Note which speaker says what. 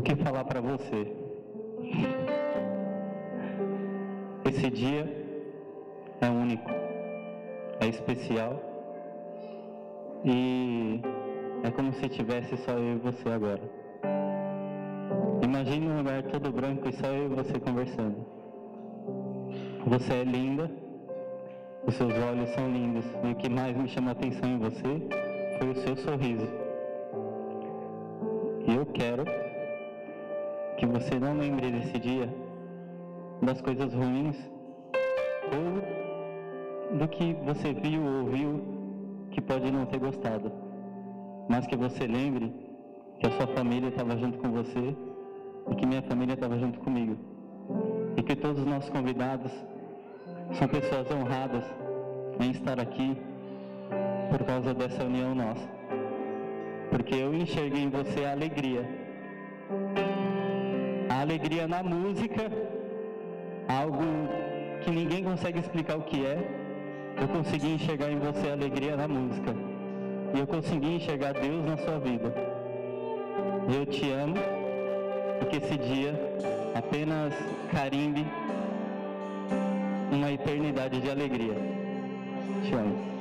Speaker 1: que falar para você. Esse dia é único, é especial e é como se tivesse só eu e você agora. Imagine um lugar todo branco e só eu e você conversando. Você é linda, os seus olhos são lindos e o que mais me chamou a atenção em você foi o seu sorriso. E eu quero que você não lembre desse dia das coisas ruins ou do que você viu ou ouviu que pode não ter gostado, mas que você lembre que a sua família estava junto com você e que minha família estava junto comigo. E que todos os nossos convidados são pessoas honradas em estar aqui por causa dessa união nossa. Porque eu enxerguei em você a alegria. A alegria na música, algo que ninguém consegue explicar o que é. Eu consegui enxergar em você a alegria na música. E eu consegui enxergar Deus na sua vida. Eu te amo, porque esse dia apenas carimbe uma eternidade de alegria. Te amo.